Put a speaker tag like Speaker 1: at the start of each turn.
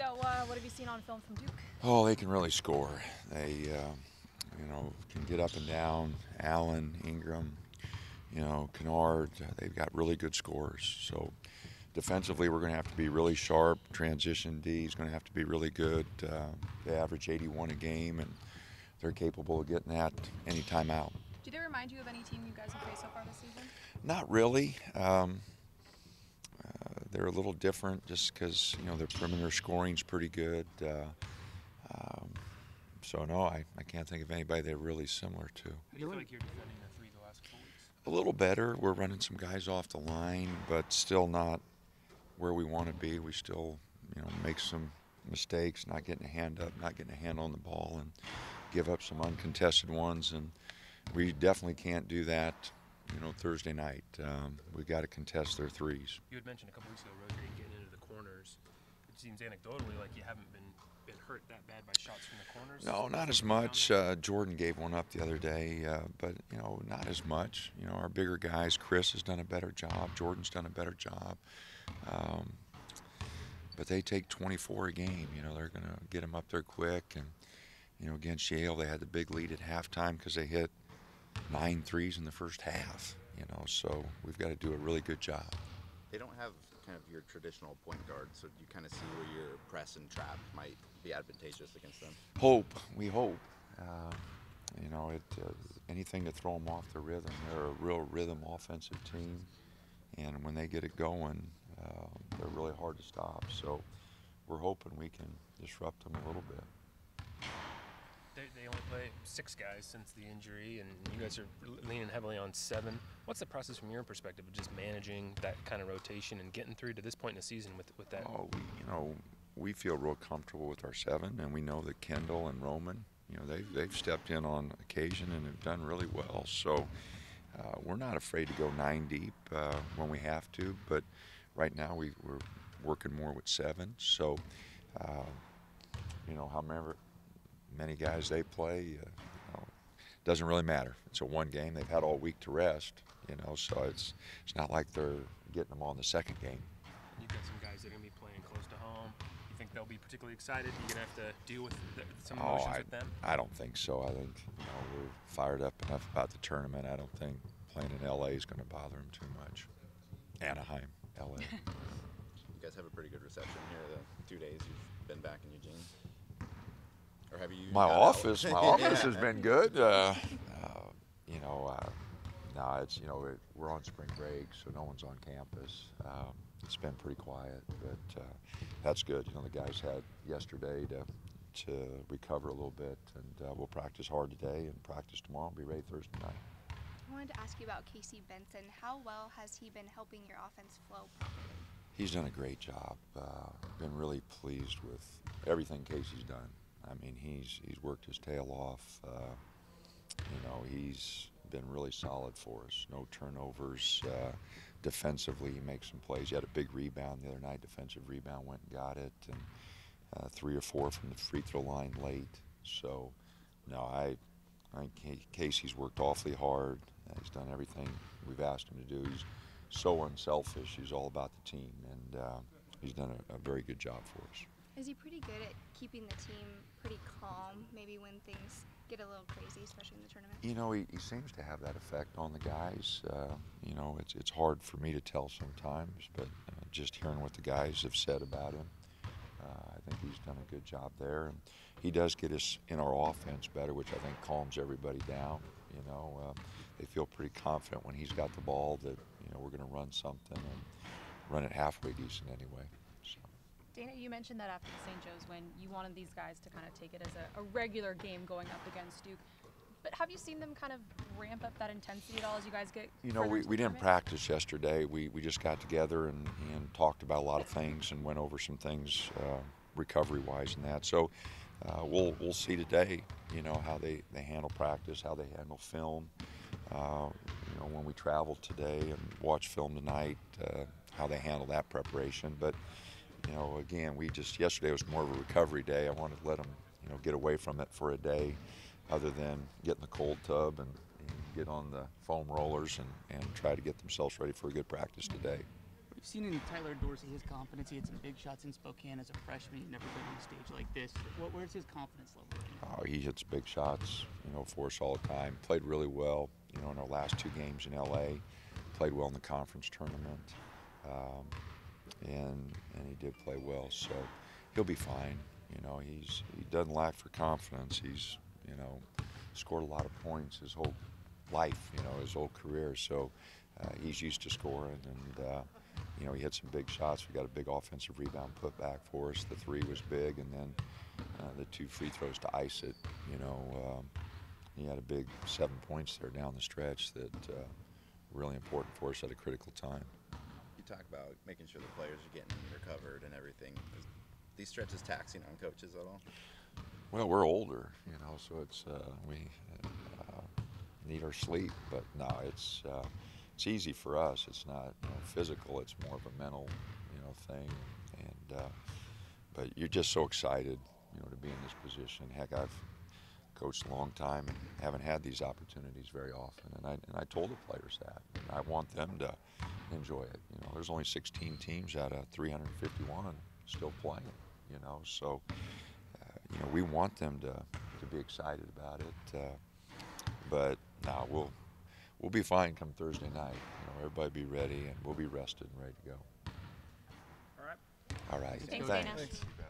Speaker 1: So, uh, what have you seen on film from Duke?
Speaker 2: Oh, they can really score. They, uh, you know, can get up and down. Allen, Ingram, you know, Kennard. They've got really good scores. So defensively, we're going to have to be really sharp. Transition D is going to have to be really good. Uh, they average 81 a game, and they're capable of getting that any time out.
Speaker 1: Do they remind you of any team you guys have played so far this season?
Speaker 2: Not really. Um, they're a little different just because you know their perimeter scoring's pretty good. Uh, um, so no, I, I can't think of anybody they're really similar to.
Speaker 3: How do you feel like you're defending the three the last couple weeks?
Speaker 2: A little better. We're running some guys off the line, but still not where we want to be. We still, you know, make some mistakes, not getting a hand up, not getting a hand on the ball, and give up some uncontested ones. And we definitely can't do that, you know, Thursday night. Um, we got to contest their threes.
Speaker 3: You had mentioned a couple weeks ago rotating, getting into the corners. It seems anecdotally like you haven't been been hurt that bad by shots from the corners.
Speaker 2: No, not as much. Uh, Jordan gave one up the other day, uh, but you know, not as much. You know, our bigger guys. Chris has done a better job. Jordan's done a better job. Um, but they take 24 a game. You know, they're going to get them up there quick. And you know, against Yale, they had the big lead at halftime because they hit nine threes in the first half. You know, so we've got to do a really good job.
Speaker 4: They don't have kind of your traditional point guard, so you kind of see where your press and trap might be advantageous against them.
Speaker 2: Hope we hope. Uh, you know, it uh, anything to throw them off the rhythm. They're a real rhythm offensive team, and when they get it going, uh, they're really hard to stop. So we're hoping we can disrupt them a little bit.
Speaker 3: They, they only play six guys since the injury, and you guys are leaning heavily on seven. What's the process from your perspective of just managing that kind of rotation and getting through to this point in the season with with that?
Speaker 2: Oh, we, you know, we feel real comfortable with our seven, and we know that Kendall and Roman, you know, they've they've stepped in on occasion and have done really well. So uh, we're not afraid to go nine deep uh, when we have to, but right now we, we're working more with seven. So uh, you know, however many guys they play, uh, you know, doesn't really matter. It's a one game. They've had all week to rest, you know, so it's it's not like they're getting them on the second game.
Speaker 3: You've got some guys that are going to be playing close to home. You think they'll be particularly excited? You're going to have to deal with the, some
Speaker 2: Oh,
Speaker 3: emotions
Speaker 2: I,
Speaker 3: with them?
Speaker 2: I don't think so. I think you know, we're fired up enough about the tournament. I don't think playing in LA is going to bother them too much. Anaheim, LA.
Speaker 4: You guys have a pretty good reception here the two days you've been back in Eugene. Or have you?
Speaker 2: my office, my office
Speaker 4: Yeah.
Speaker 2: has been good. Uh, uh, you know, uh, no, it's you know it, we're on spring break, so no one's on campus. Um, it's been pretty quiet, but uh, that's good. You know, the guys had yesterday to to recover a little bit, and uh, we'll practice hard today and practice tomorrow. and Be ready Thursday night.
Speaker 5: I wanted to ask you about Casey Benson. How well has he been helping your offense flow properly?
Speaker 2: He's done a great job. Uh, been really pleased with everything Casey's done. I mean, he's he's worked his tail off. Uh, you know, he's been really solid for us. No turnovers. Uh, defensively, he makes some plays. He had a big rebound the other night. Defensive rebound went and got it, and uh, three or four from the free throw line late. So, no, I I think Casey's worked awfully hard. He's done everything we've asked him to do. He's so unselfish. He's all about the team, and uh, he's done a, a very good job for us.
Speaker 5: Is he pretty good at keeping the team pretty calm, maybe when things get a little crazy, especially in the tournament?
Speaker 2: You know, he, he seems to have that effect on the guys. Uh, you know, it's it's hard for me to tell sometimes, but uh, just hearing what the guys have said about him, uh, I think he's done a good job there, and he does get us in our offense better, which I think calms everybody down. You know, uh, they feel pretty confident when he's got the ball that you know we're going to run something and run it halfway decent anyway.
Speaker 1: Dana, you mentioned that after the St. Joe's win, you wanted these guys to kind of take it as a, a regular game going up against Duke. But have you seen them kind of ramp up that intensity at all as you guys get?
Speaker 2: You know, we, we didn't practice yesterday. We, we just got together and, and talked about a lot of things and went over some things uh, recovery wise and that. So uh, we'll, we'll see today, you know, how they, they handle practice, how they handle film. Uh, you know, when we travel today and watch film tonight, uh, how they handle that preparation. But, you know, again, we just, yesterday was more of a recovery day. I wanted to let them, you know, get away from it for a day other than get in the cold tub and, and get on the foam rollers and, and try to get themselves ready for a good practice today.
Speaker 6: We've seen in Tyler Dorsey his confidence. He had some big shots in Spokane as a freshman. He'd never been on a stage like this. What, where's his confidence level right?
Speaker 2: Oh, he hits big shots, you know, for us all the time. Played really well, you know, in our last two games in LA. Played well in the conference tournament, um, and and he did play well. So he'll be fine. You know, he's he doesn't lack for confidence. He's you know scored a lot of points his whole life, you know, his whole career. So uh, he's used to scoring, and uh, you know he hit some big shots. We got a big offensive rebound put back for us. The three was big, and then uh, the two free throws to ice it. You know, um, he had a big seven points there down the stretch that uh, really important for us at a critical time.
Speaker 4: Talk about making sure the players are getting recovered and everything. These stretches taxing on coaches at all?
Speaker 2: Well, we're older, you know, so it's uh, we uh, need our sleep. But no, it's uh, it's easy for us. It's not you know, physical. It's more of a mental, you know, thing. And uh, but you're just so excited, you know, to be in this position. Heck, I've coached a long time and haven't had these opportunities very often. And I and I told the players that. And I want them to enjoy it. You know, there's only 16 teams out of 351 still playing. You know, so you know, we want them to, to be excited about it. Uh, but no, we'll we'll be fine come Thursday night. You know, everybody be ready and we'll be rested and ready to go.
Speaker 3: All right.
Speaker 2: All right.
Speaker 1: Thanks,
Speaker 2: Thanks.
Speaker 1: Dana.
Speaker 2: You bet.